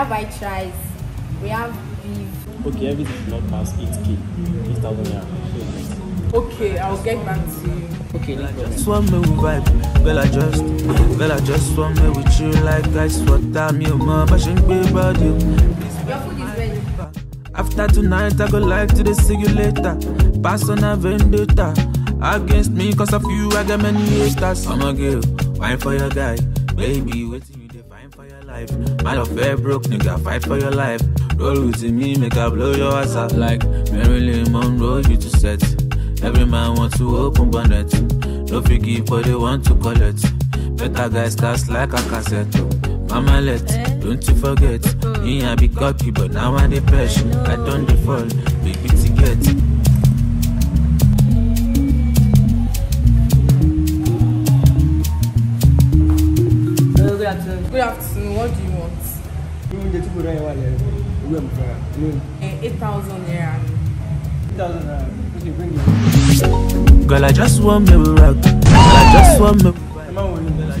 have white rice. We have beef. Okay, everything should not pass 8k, 8,000 naira. Okay, I'll get back to you. Okay, like Just want me with vibe, girl I just, girl I just want me with you like ice water. Me and my passion be body. Your food is ready. After tonight, I go like to the see you later. Pass on a vendetta against me, cause of you, I got many haters. I'm a girl, wine for your guy. Baby, waiting life. Man of fair broke, nigga, fight for your life. Roll with me, make I blow your ass out like Marilyn Monroe, you to set. Every man wants to open bonnet. No figgy, but they want to collect. Better guys cast like a cassette. Mama let, don't you forget. Me I be cocky, but now I dey pressure. I don't big big to get. good afternoon what do you want. ní oúnjẹ tí kò dá yẹn wà lẹ́yìn owó ẹ̀ eh, eight thousand naira. eight thousand naira ó sì gbé. Girl, I just want me to rock. Girl, I just want me. Ẹ má wọlé ní